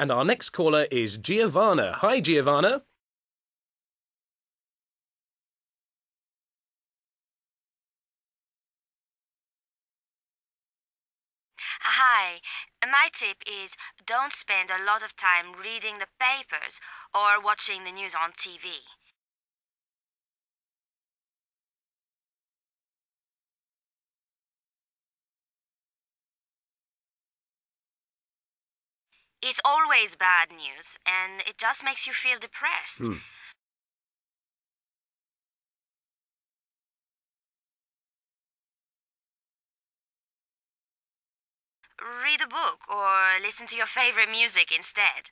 And our next caller is Giovanna. Hi, Giovanna. Hi. My tip is don't spend a lot of time reading the papers or watching the news on TV. It's always bad news, and it just makes you feel depressed. Hmm. Read a book or listen to your favorite music instead.